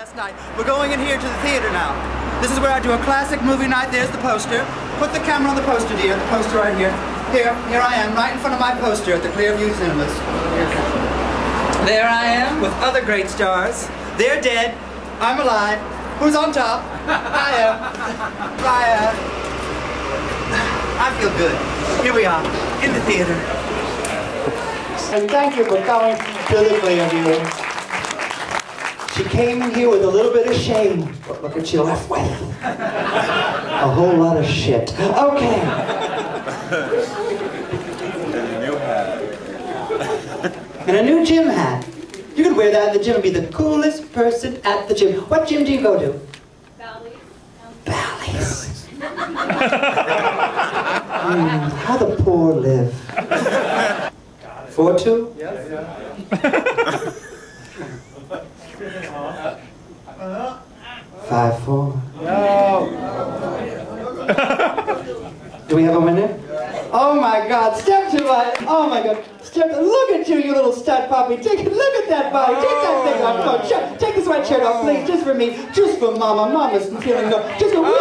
last night. We're going in here to the theater now. This is where I do a classic movie night. There's the poster. Put the camera on the poster, dear. The poster right here. Here, here I am, right in front of my poster at the Clearview Cinemas. There I am with other great stars. They're dead. I'm alive. Who's on top? I am. I am. I feel good. Here we are, in the theater. And thank you for coming to the Clearview. She came in here with a little bit of shame, but look what she left with. A whole lot of shit. Okay. And a new hat. and a new gym hat. You could wear that in the gym and be the coolest person at the gym. What gym do you go to? Ballet. Bally's. Mm, how the poor live. Four two? Five four. No. Do we have a winner? Oh my God! Step to my. Oh my God! Step. Look at you, you little stud puppy. Take. Look at that body. Take that thing off. Come on, Take the sweatshirt off, please, just for me, just for Mama. Mama's feeling good. Just go. Come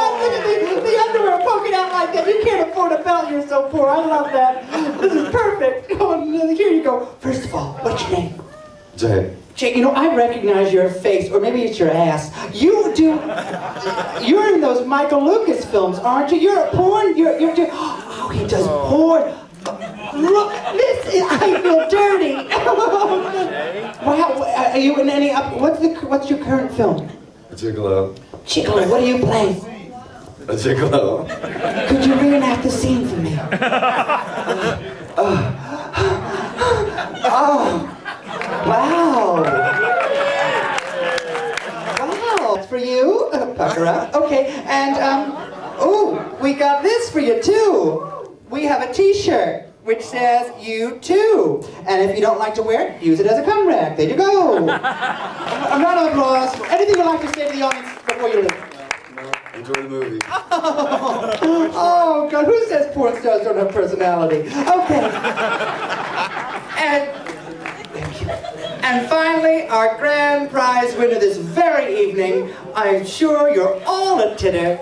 on, look at the, the underwear poking out like that. You can't afford a belt. You're so poor. I love that. This is perfect. Oh, here you go. First of all, what's your name? Jay. Jake, you know, I recognize your face, or maybe it's your ass. You do, you're in those Michael Lucas films, aren't you? You're a porn, you're, you're, you're oh, he does oh. porn. Look, this is, I feel dirty. wow, are you in any, up, what's the, what's your current film? A gigolo. Chickler, what do you play? A gigolo. Could you reenact the scene for me? Oh. Oh. Wow. Wow. Uh, pucker up. Okay. And um. Oh, we got this for you too. We have a T-shirt which says "You too," and if you don't like to wear it, use it as a cum rag. There you go. a round of applause. Anything you'd like to say to the audience before you leave? Enjoy the movie. Oh, God, who says porn stars don't have personality? Okay. And. And finally, our grand prize winner this very evening. I'm sure you're all a titter.